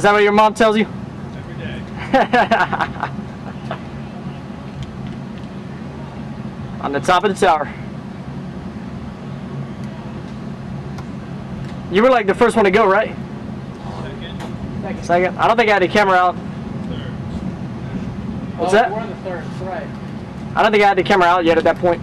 Is that what your mom tells you? Every day. On the top of the tower. You were like the first one to go, right? Second, Second. I don't think I had the camera out. third. What's oh, that? We're in the third, right. I don't think I had the camera out yet at that point.